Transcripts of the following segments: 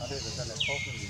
Ada, ada, ada, ada,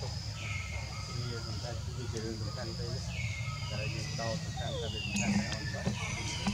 ទុកវាមិនដែលជារឿងសំខាន់ទេតែយើងដោតសំខាន់តែវាសំខាន់តែអត់បាទ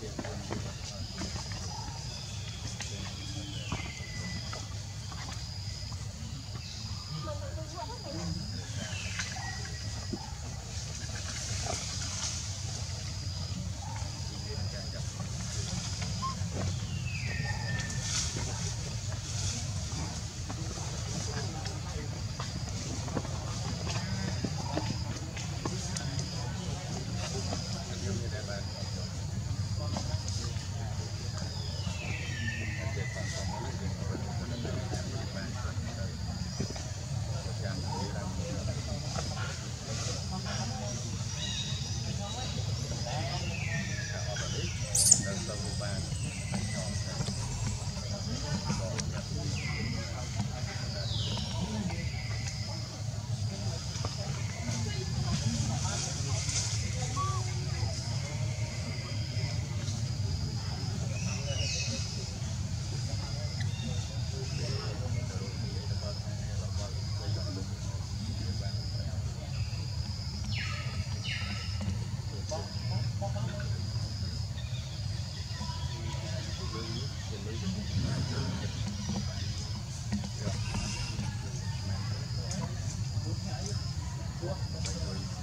Thank you. Thank you.